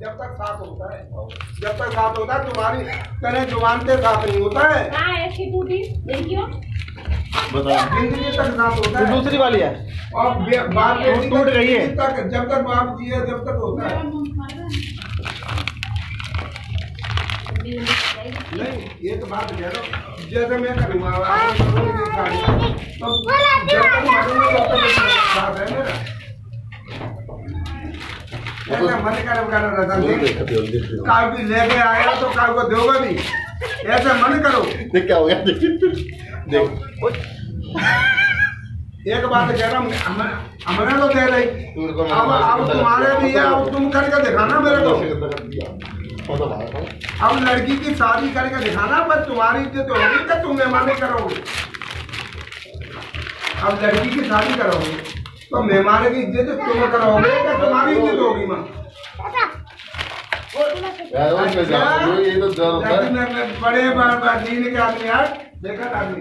जब तक साथ होता है। जब तक साथ होता है तुम्हारी तेरे ज़ुबान के साथ नहीं होता है। कहाँ है इसकी टूटी देखियो बताओ ज़िंदगी तक साथ होता है। दूसरी वाली है। और बे- बाप टूट गई है। तक जब तक बाप जिए जब तक होता है। नहीं ये तो बात कह रहा हूँ। जैसे मैं करूँगा आप करोगे ये गाड़ी, तो जब तक मरूँगा तब तक साथ है मेरा। लेके आया तो काल को दोगे भी। ऐसे मन करो। देख क्या हो गया देख। एक बात कह रहा हूँ हमने तो दे रही अब अब तुम्हारे अब तुम करके दिखाना मेरे को। तो अब लड़की की शादी करके दिखाना बस तुम्हारी इज़्ज़त होगी कि तुम मेहमानी करोगे? अब लड़की की शादी करोगे? तो मेहमान की इज़्ज़त तुम करोगे या तुम्हारी इज़्ज़त होगी माँ? जान तो है मैं बड़े बार बार दीन के आदमी यार बेकार आदमी।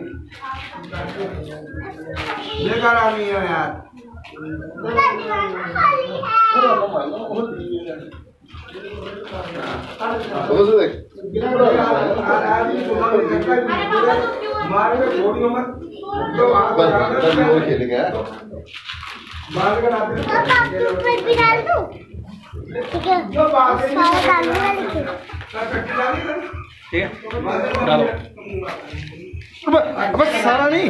बेकार आदमी है यार। लगा खेलेंगे भी डाल दूँ ठीक है ठीक है। डालो। अब सारा नहीं।